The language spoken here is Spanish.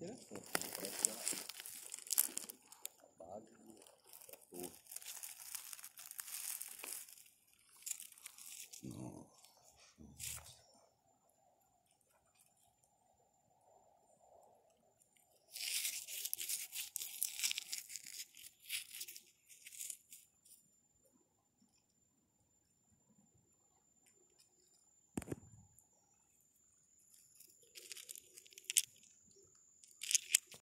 ¿Ya?